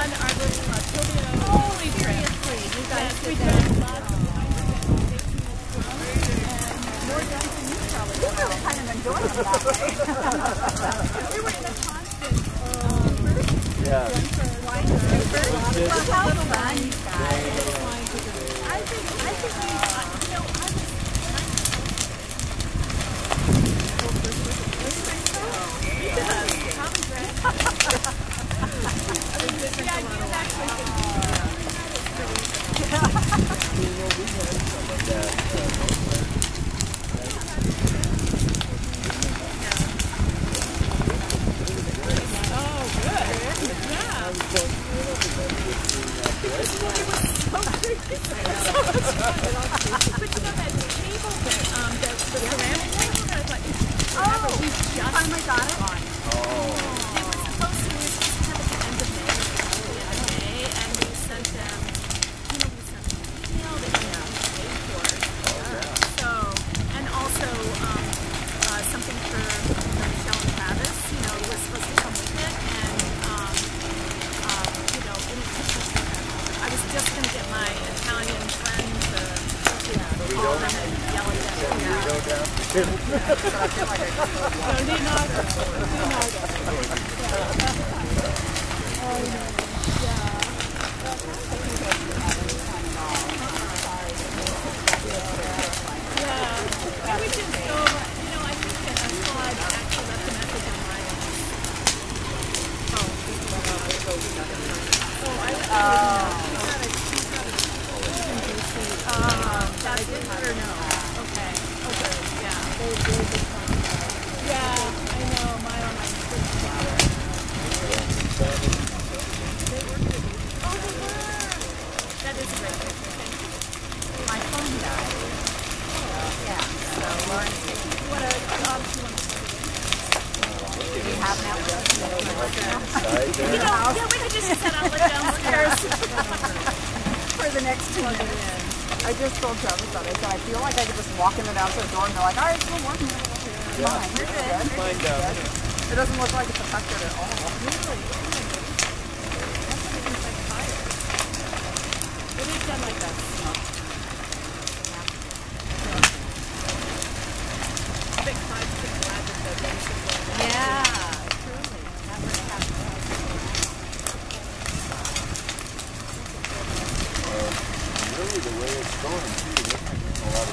on our little Tilio Holy seriously, you guys did that. More done than you probably. You were kind of enjoying it that way. We were in a constant uh, Yeah. Wine scraper. Well, how fun, you guys. I think, I think we, uh, you know, I was, but you know that table that, um, the, the ceramic table that I thought, Oh, we just finally got it. on. They were supposed to, we were supposed to have it at the end of May, the end of May, and we sent them, you know, we sent them an email that we had to pay for it. So, and also, um, uh, something for for Michelle and Travis, you know, was supposed to come with it, and, um, uh, you know, and it took us forever. I was just gonna get my Italian friend to, call them and yell at them. Go down. Yeah, we can go, you know, I think that uh, Claude actually left a message on my. Oh. Um, that's it, or no? Okay, okay, yeah. Yeah, I know, my, oh, my. Oh, they were. That is a great picture, thank you. My phone died. Yeah, so Lauren, What a, um, you want to do we have now? You know, yeah, we could just set up like downstairs. For the next two minutes. I just told Travis that. I said, I feel like I could just walk in the downstairs door and they're like, all right, still working. Fine, you're good. Fine. It doesn't look like it's affected at all. But we've done like that.